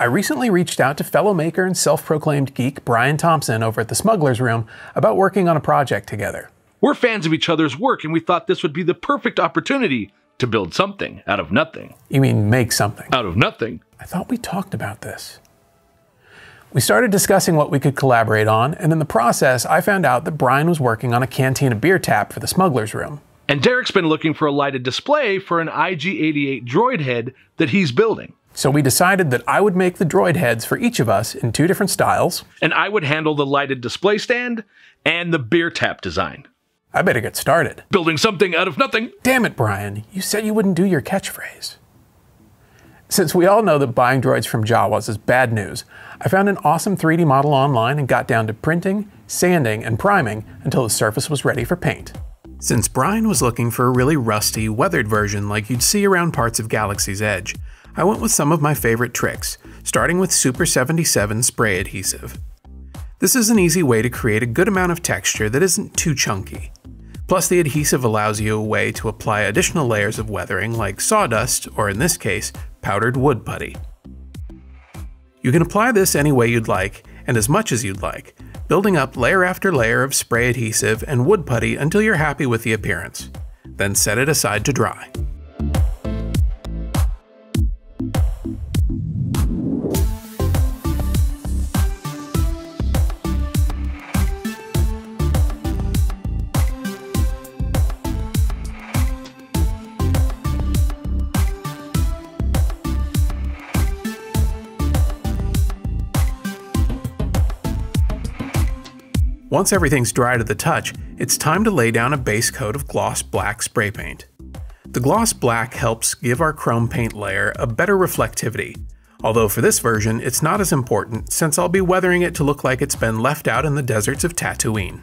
I recently reached out to fellow maker and self proclaimed geek Brian Thompson over at the Smuggler's Room about working on a project together. We're fans of each other's work, and we thought this would be the perfect opportunity to build something out of nothing. You mean make something? Out of nothing. I thought we talked about this. We started discussing what we could collaborate on, and in the process, I found out that Brian was working on a cantina beer tap for the Smuggler's Room. And Derek's been looking for a lighted display for an IG 88 droid head that he's building. So we decided that I would make the droid heads for each of us in two different styles. And I would handle the lighted display stand and the beer tap design. I better get started. Building something out of nothing. Damn it, Brian. You said you wouldn't do your catchphrase. Since we all know that buying droids from Jawas is bad news, I found an awesome 3D model online and got down to printing, sanding, and priming until the surface was ready for paint. Since Brian was looking for a really rusty, weathered version like you'd see around parts of Galaxy's Edge, I went with some of my favorite tricks, starting with Super 77 spray adhesive. This is an easy way to create a good amount of texture that isn't too chunky. Plus, the adhesive allows you a way to apply additional layers of weathering like sawdust, or in this case, powdered wood putty. You can apply this any way you'd like, and as much as you'd like, building up layer after layer of spray adhesive and wood putty until you're happy with the appearance. Then set it aside to dry. Once everything's dry to the touch, it's time to lay down a base coat of gloss black spray paint. The gloss black helps give our chrome paint layer a better reflectivity, although for this version it's not as important since I'll be weathering it to look like it's been left out in the deserts of Tatooine.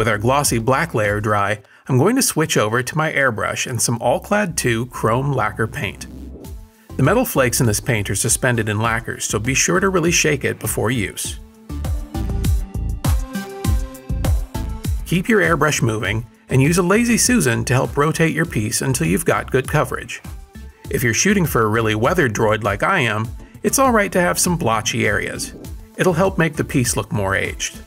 With our glossy black layer dry, I'm going to switch over to my airbrush and some Alclad 2 chrome lacquer paint. The metal flakes in this paint are suspended in lacquers, so be sure to really shake it before use. Keep your airbrush moving, and use a lazy Susan to help rotate your piece until you've got good coverage. If you're shooting for a really weathered droid like I am, it's alright to have some blotchy areas. It'll help make the piece look more aged.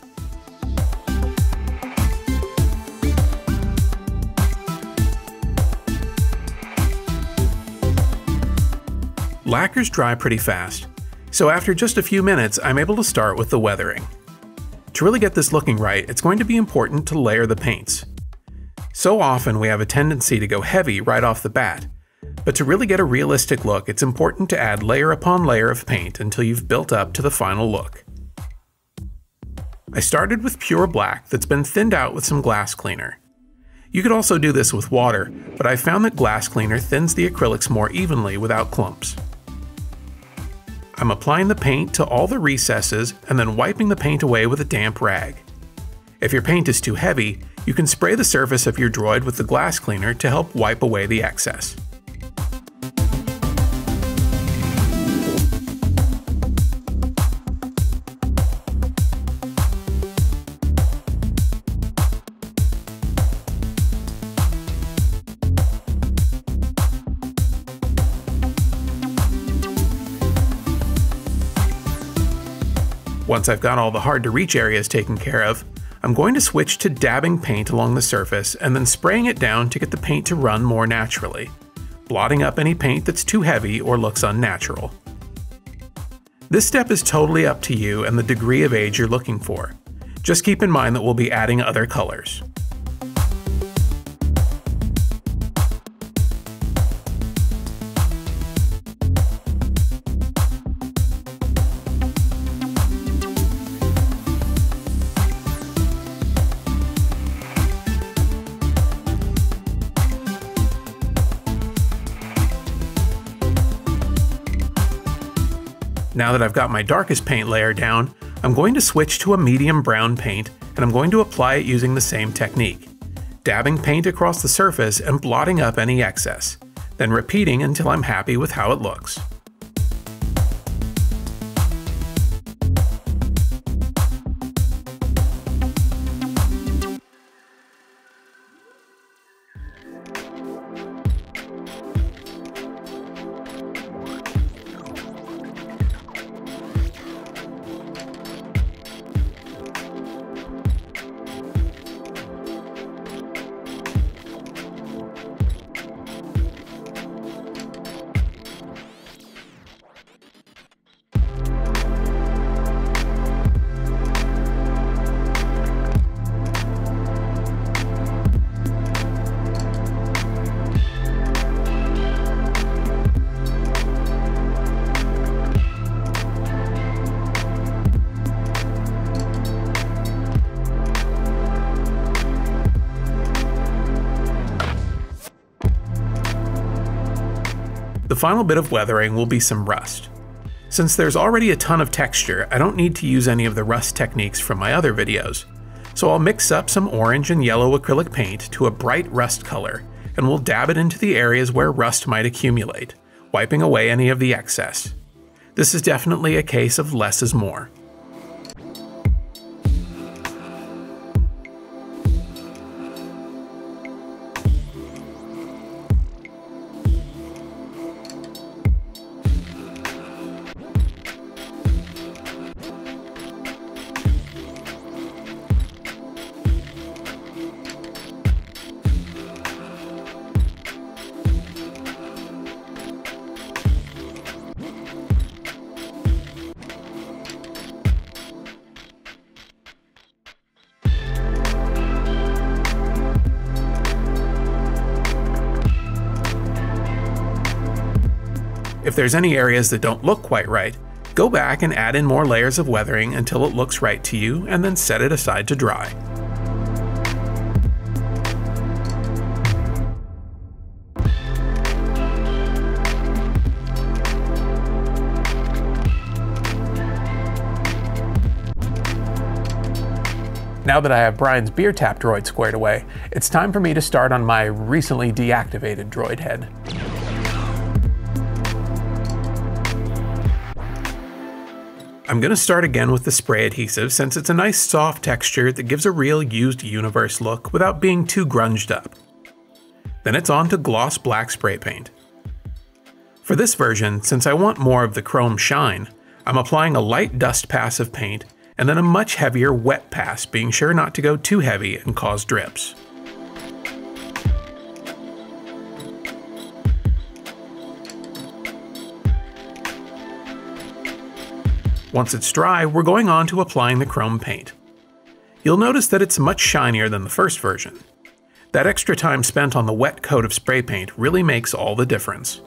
Lacquers dry pretty fast, so after just a few minutes I'm able to start with the weathering. To really get this looking right, it's going to be important to layer the paints. So often we have a tendency to go heavy right off the bat, but to really get a realistic look it's important to add layer upon layer of paint until you've built up to the final look. I started with pure black that's been thinned out with some glass cleaner. You could also do this with water, but I found that glass cleaner thins the acrylics more evenly without clumps. I'm applying the paint to all the recesses and then wiping the paint away with a damp rag. If your paint is too heavy, you can spray the surface of your droid with the glass cleaner to help wipe away the excess. Once I've got all the hard to reach areas taken care of, I'm going to switch to dabbing paint along the surface and then spraying it down to get the paint to run more naturally, blotting up any paint that's too heavy or looks unnatural. This step is totally up to you and the degree of age you're looking for. Just keep in mind that we'll be adding other colors. Now that I've got my darkest paint layer down, I'm going to switch to a medium brown paint and I'm going to apply it using the same technique, dabbing paint across the surface and blotting up any excess, then repeating until I'm happy with how it looks. The final bit of weathering will be some rust. Since there's already a ton of texture, I don't need to use any of the rust techniques from my other videos. So I'll mix up some orange and yellow acrylic paint to a bright rust color, and we'll dab it into the areas where rust might accumulate, wiping away any of the excess. This is definitely a case of less is more. If there's any areas that don't look quite right, go back and add in more layers of weathering until it looks right to you and then set it aside to dry. Now that I have Brian's beer tap droid squared away, it's time for me to start on my recently deactivated droid head. I'm going to start again with the spray adhesive since it's a nice soft texture that gives a real used universe look without being too grunged up. Then it's on to gloss black spray paint. For this version, since I want more of the chrome shine, I'm applying a light dust pass of paint and then a much heavier wet pass, being sure not to go too heavy and cause drips. Once it's dry, we're going on to applying the chrome paint. You'll notice that it's much shinier than the first version. That extra time spent on the wet coat of spray paint really makes all the difference.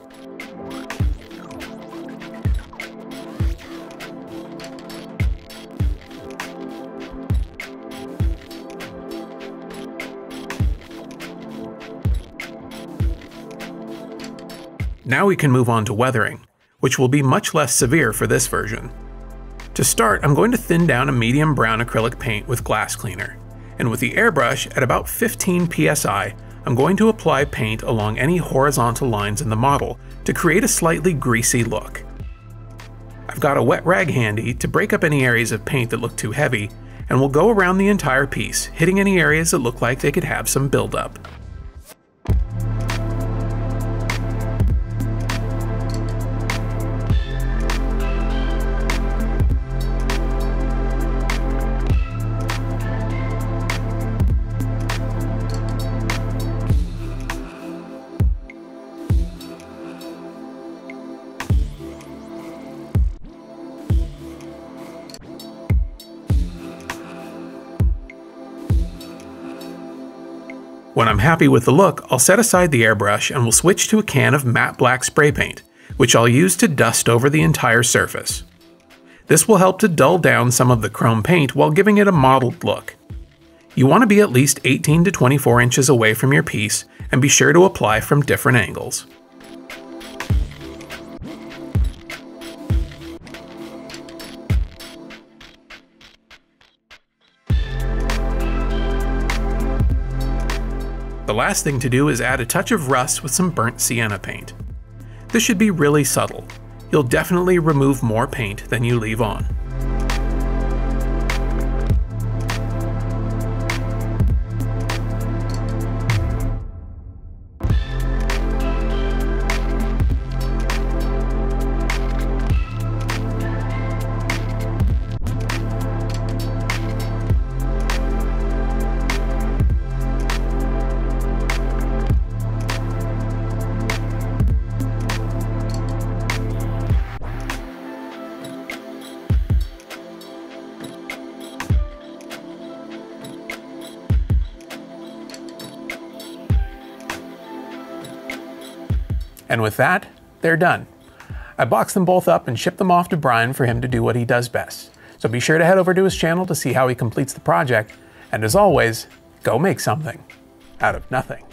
Now we can move on to weathering, which will be much less severe for this version. To start, I'm going to thin down a medium brown acrylic paint with glass cleaner, and with the airbrush at about 15 psi, I'm going to apply paint along any horizontal lines in the model to create a slightly greasy look. I've got a wet rag handy to break up any areas of paint that look too heavy, and we'll go around the entire piece, hitting any areas that look like they could have some buildup. When I'm happy with the look, I'll set aside the airbrush and we'll switch to a can of matte black spray paint, which I'll use to dust over the entire surface. This will help to dull down some of the chrome paint while giving it a mottled look. You want to be at least 18 to 24 inches away from your piece and be sure to apply from different angles. The last thing to do is add a touch of rust with some burnt sienna paint. This should be really subtle. You'll definitely remove more paint than you leave on. And with that, they're done. I boxed them both up and shipped them off to Brian for him to do what he does best. So be sure to head over to his channel to see how he completes the project, and as always, go make something out of nothing.